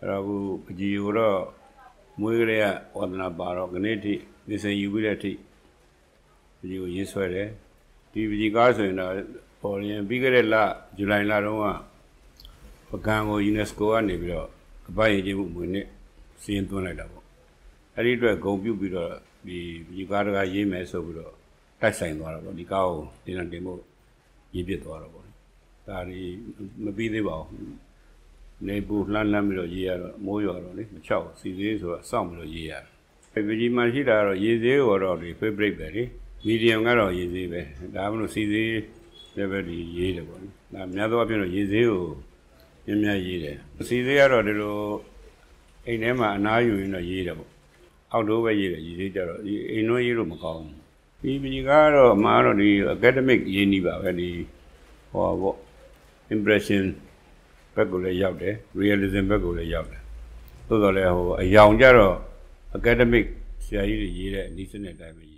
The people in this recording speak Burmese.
အဲ့တော့အခုပကြီးကိုတော့မွေးကလေးကဝဒနာပါတော့ခနေ့ထိနေစင်ယူပြီးတဲ့အထိပကြီးကိုရေးဆွဲတယ်ဒီပကြီးကားဆိုရင်တော့ပေါ်ရင်ပြီးခဲ့တဲ့လဇူလိုင်လတုန်းကပကံကို UNESCO ကနေပြီးတော့ကပ္ပရေးချင်းမှုမွေးနှစ်စီရင်သွင်းလိုက်တာပေါ့အဲ့ဒီအတွက်ဂုံပြုတ်ပြီးတော့ဒီပကြီးကားတကားရေးမယ်ဆိုပြီးတော့တိုက်ဆိုင်သွားတာပေါ့ဒီကားကိုတင်တင်တင်ဖို့ရေးပြစ်သွားတော့ပေါ့ဒါဒီမပြီးသေးပါဘူး နေပူလှမ်းလှမ်းပြီးတော့ရေးရတော့မိုးရွာတော့လေမချောက်စီသေးဆိုတော့စောင့်ပြီးတော့ရေးရတယ်ပကြီးမှရှိတာကတော့ရေသေးကိုတော့ဒီ favorite ပဲလေမီဒီယမ်ကတော့ရေသေးပဲဒါမှမဟုတ်စီသေး level ဒီရေးတယ်ပေါ့နော်ဒါများသောအားဖြင့်တော့ရေသေးကိုမြင်များရေးတယ်စီသေးကတော့ဒီလိုအိမ်ထဲမှာအနားယူရင်တော့ရေးတယ်ပေါ့အောက်တော့ပဲရေးတယ်ရေသေးကြတော့ဒီအိမ်တော့ရေးလို့မကောင်းဘူးဒီပကြီးကတော့အမှားတော့ဒီ academic ရေးနေပါပဲဒီဟောပေါ့ impression ဘက်ကိုလည်းရောက်တယ် realism ဘက်ကိုလည်းရောက်တယ်သို့တော်လည်းဟိုအယောင်ကြတော့ academic ဆရာကြီးတွေရေးတဲ့အနည်းစနစ်အတိုင်းပဲရေး